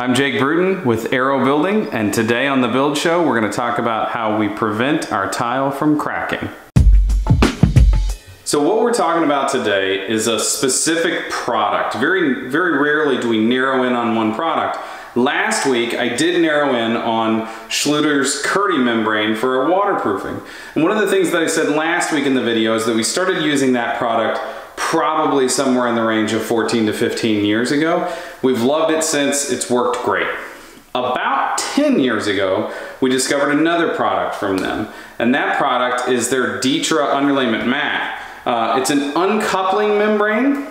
I'm Jake Bruton with Aarow Building, and today on the Build Show, we're going to talk about how we prevent our tile from cracking. So what we're talking about today is a specific product. Very, very rarely do we narrow in on one product. Last week, I did narrow in on Schluter's Kerdi membrane for a waterproofing. And one of the things that I said last week in the video is that we started using that product probably somewhere in the range of 14 to 15 years ago. We've loved it since, it's worked great. About 10 years ago, we discovered another product from them, and that product is their Ditra underlayment mat. Uh, it's an uncoupling membrane.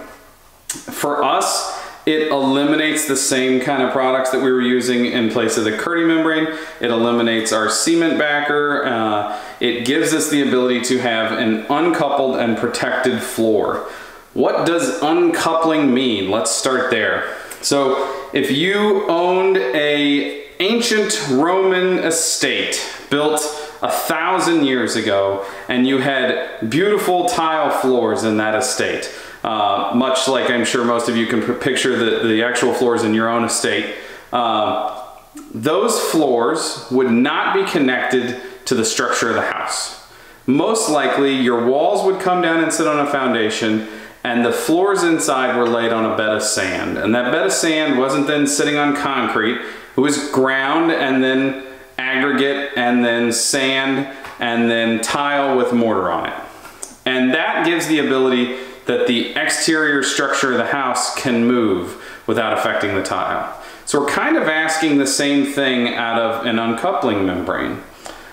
For us, it eliminates the same kind of products that we were using in place of the Kerdi membrane. It eliminates our cement backer. Uh, it gives us the ability to have an uncoupled and protected floor. What does uncoupling mean? Let's start there. So if you owned a ancient Roman estate built a thousand years ago and you had beautiful tile floors in that estate, uh, much like I'm sure most of you can picture the, the actual floors in your own estate, uh, those floors would not be connected to the structure of the house. Most likely your walls would come down and sit on a foundation and the floors inside were laid on a bed of sand. And that bed of sand wasn't then sitting on concrete, it was ground and then aggregate and then sand and then tile with mortar on it. And that gives the ability that the exterior structure of the house can move without affecting the tile. So we're kind of asking the same thing out of an uncoupling membrane.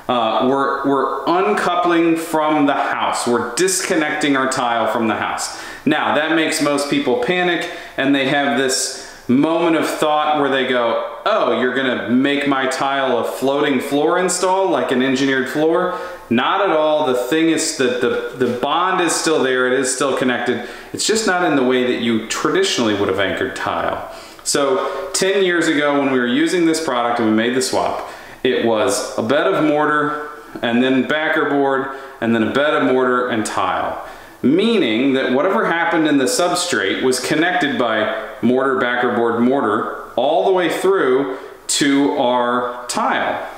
Uh, we're, we're uncoupling from the house. We're disconnecting our tile from the house. Now, that makes most people panic and they have this moment of thought where they go, oh, you're gonna make my tile a floating floor install like an engineered floor? Not at all. The thing is that the, the bond is still there. It is still connected. It's just not in the way that you traditionally would have anchored tile. So 10 years ago when we were using this product and we made the swap, it was a bed of mortar and then backer board and then a bed of mortar and tile. Meaning that whatever happened in the substrate was connected by mortar, backer board, mortar all the way through to our tile.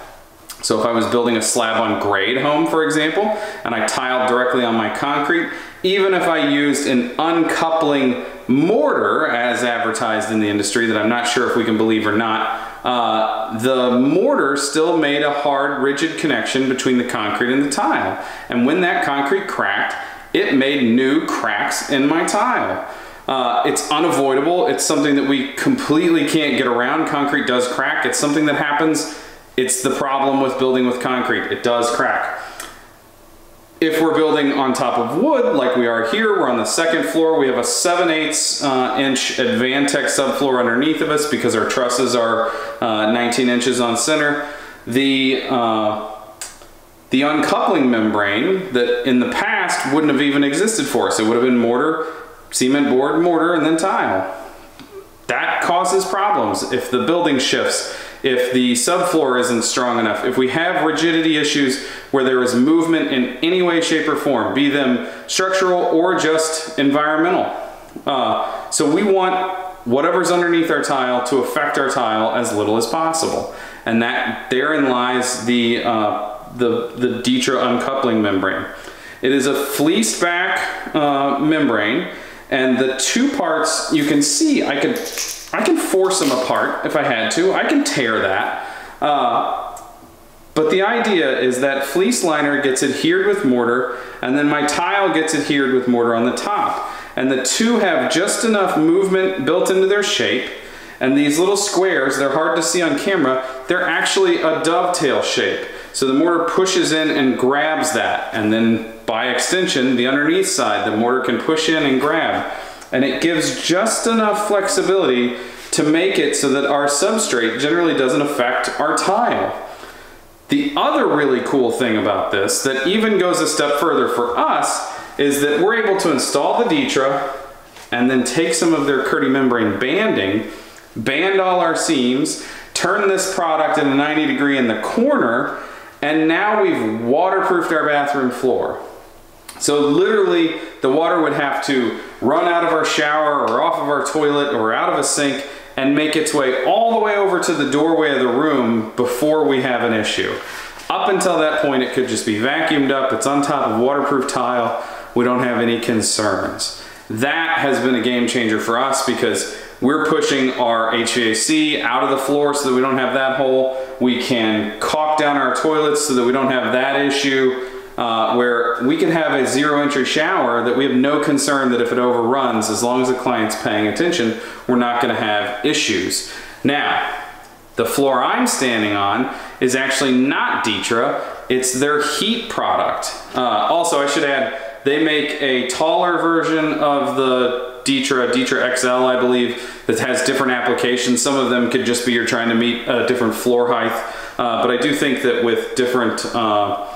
So if I was building a slab on grade home, for example, and I tiled directly on my concrete, even if I used an uncoupling mortar as advertised in the industry that I'm not sure if we can believe or not, uh, the mortar still made a hard, rigid connection between the concrete and the tile. And when that concrete cracked, it made new cracks in my tile. Uh, it's unavoidable. It's something that we completely can't get around. Concrete does crack. It's something that happens. It's the problem with building with concrete. It does crack. If we're building on top of wood, like we are here, we're on the second floor. We have a 7 8 uh, inch Advantech subfloor underneath of us because our trusses are uh, 19 inches on center. The, uh, the uncoupling membrane that in the past wouldn't have even existed for us. It would have been mortar, cement board, mortar, and then tile. That causes problems if the building shifts if the subfloor isn't strong enough, if we have rigidity issues where there is movement in any way, shape, or form, be them structural or just environmental. Uh, so we want whatever's underneath our tile to affect our tile as little as possible. And that therein lies the, uh, the, the uncoupling membrane. It is a fleeced back uh, membrane and the two parts you can see I could I can force them apart if I had to. I can tear that. Uh, but the idea is that fleece liner gets adhered with mortar and then my tile gets adhered with mortar on the top. And the two have just enough movement built into their shape and these little squares, they're hard to see on camera, they're actually a dovetail shape. So the mortar pushes in and grabs that and then by extension, the underneath side, the mortar can push in and grab and it gives just enough flexibility to make it so that our substrate generally doesn't affect our tile. The other really cool thing about this that even goes a step further for us is that we're able to install the Ditra and then take some of their Kerdi membrane banding, band all our seams, turn this product in a 90 degree in the corner, and now we've waterproofed our bathroom floor. So literally the water would have to run out of our shower or off of our toilet or out of a sink and make its way all the way over to the doorway of the room before we have an issue. Up until that point, it could just be vacuumed up. It's on top of waterproof tile. We don't have any concerns. That has been a game changer for us because we're pushing our HVAC out of the floor so that we don't have that hole. We can caulk down our toilets so that we don't have that issue. Uh, where we can have a zero entry shower that we have no concern that if it overruns, as long as the client's paying attention, we're not gonna have issues. Now, the floor I'm standing on is actually not Ditra, it's their heat product. Uh, also, I should add, they make a taller version of the Ditra, Ditra XL, I believe, that has different applications. Some of them could just be you're trying to meet a different floor height, uh, but I do think that with different uh,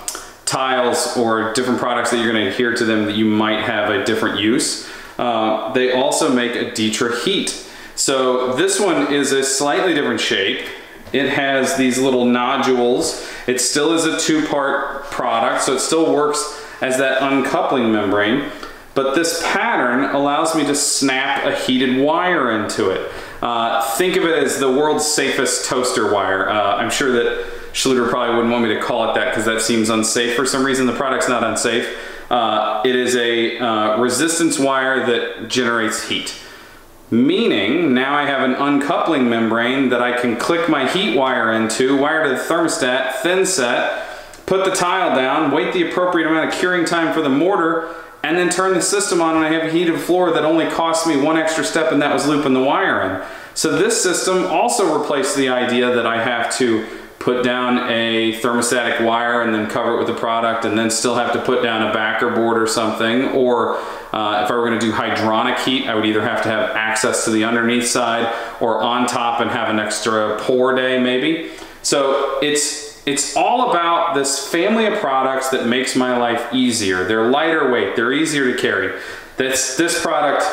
tiles or different products that you're going to adhere to them that you might have a different use. Uh, they also make a Ditra Heat. So this one is a slightly different shape. It has these little nodules. It still is a two-part product, so it still works as that uncoupling membrane. But this pattern allows me to snap a heated wire into it. Uh, think of it as the world's safest toaster wire. Uh, I'm sure that Schluter probably wouldn't want me to call it that because that seems unsafe. For some reason, the product's not unsafe. Uh, it is a uh, resistance wire that generates heat. Meaning, now I have an uncoupling membrane that I can click my heat wire into, wire to the thermostat, thin set, put the tile down, wait the appropriate amount of curing time for the mortar, and then turn the system on and I have a heated floor that only cost me one extra step and that was looping the wire in. So this system also replaced the idea that I have to put down a thermostatic wire and then cover it with the product and then still have to put down a backer board or something. Or uh, if I were gonna do hydronic heat, I would either have to have access to the underneath side or on top and have an extra pour day maybe. So it's it's all about this family of products that makes my life easier. They're lighter weight, they're easier to carry. This, this product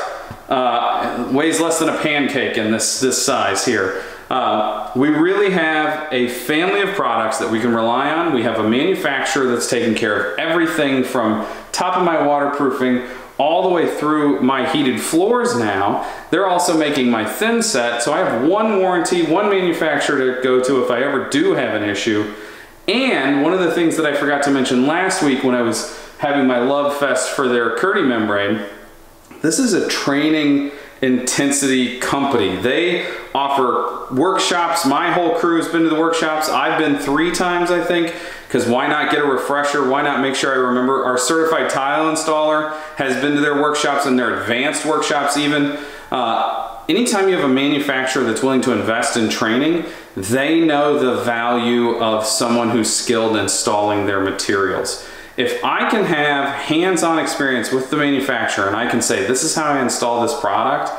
uh, weighs less than a pancake in this, this size here. Uh, we really have a family of products that we can rely on. We have a manufacturer that's taking care of everything from top of my waterproofing all the way through my heated floors now. They're also making my thin set, so I have one warranty, one manufacturer to go to if I ever do have an issue. And one of the things that I forgot to mention last week when I was having my love fest for their Kerdi membrane, this is a training intensity company. They offer workshops. My whole crew has been to the workshops. I've been three times, I think, because why not get a refresher? Why not make sure I remember? Our certified tile installer has been to their workshops and their advanced workshops even. Uh, anytime you have a manufacturer that's willing to invest in training, they know the value of someone who's skilled in installing their materials. If I can have hands-on experience with the manufacturer and I can say, this is how I install this product,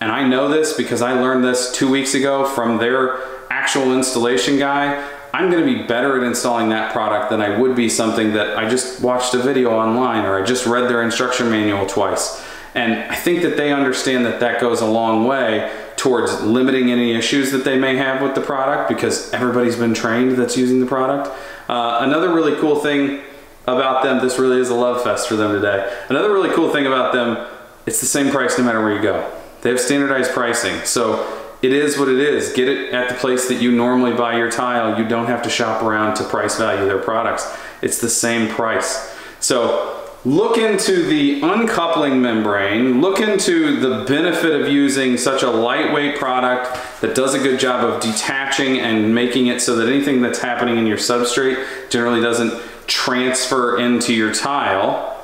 and I know this because I learned this two weeks ago from their actual installation guy, I'm gonna be better at installing that product than I would be something that I just watched a video online or I just read their instruction manual twice. And I think that they understand that that goes a long way towards limiting any issues that they may have with the product because everybody's been trained that's using the product. Uh, another really cool thing about them. This really is a love fest for them today. Another really cool thing about them, it's the same price no matter where you go. They have standardized pricing. So it is what it is. Get it at the place that you normally buy your tile. You don't have to shop around to price value their products. It's the same price. So look into the uncoupling membrane, look into the benefit of using such a lightweight product that does a good job of detaching and making it so that anything that's happening in your substrate generally doesn't transfer into your tile.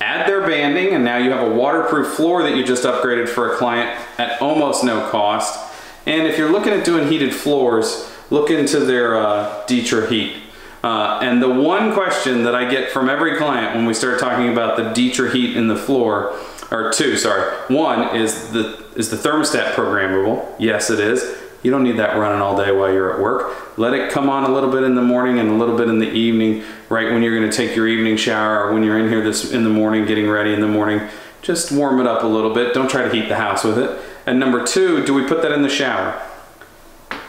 Add their banding and now you have a waterproof floor that you just upgraded for a client at almost no cost. And if you're looking at doing heated floors, look into their uh, Heat. Uh, and the one question that I get from every client when we start talking about the Ditra Heat in the floor, or two, sorry. One is the, is the thermostat programmable? Yes, it is. You don't need that running all day while you're at work. Let it come on a little bit in the morning and a little bit in the evening, right when you're gonna take your evening shower or when you're in here this in the morning, getting ready in the morning. Just warm it up a little bit. Don't try to heat the house with it. And number two, do we put that in the shower?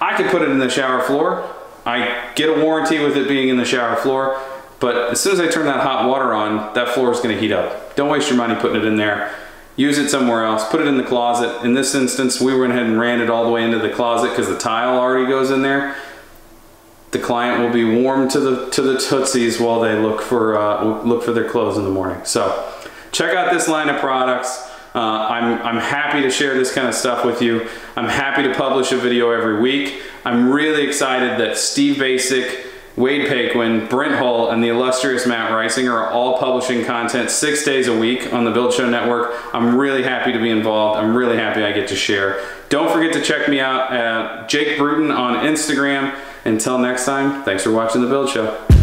I could put it in the shower floor. I get a warranty with it being in the shower floor, but as soon as I turn that hot water on, that floor is gonna heat up. Don't waste your money putting it in there. Use it somewhere else, put it in the closet. In this instance, we went ahead and ran it all the way into the closet because the tile already goes in there. The client will be warm to the to the tootsies while they look for uh, look for their clothes in the morning. So check out this line of products. Uh, I'm, I'm happy to share this kind of stuff with you. I'm happy to publish a video every week. I'm really excited that Steve Baczek, Wade Paquin, Brent Hull, and the illustrious Matt Risinger are all publishing content six days a week on the Build Show Network. I'm really happy to be involved. I'm really happy I get to share. Don't forget to check me out at Jake Bruton on Instagram. Until next time, thanks for watching the Build Show.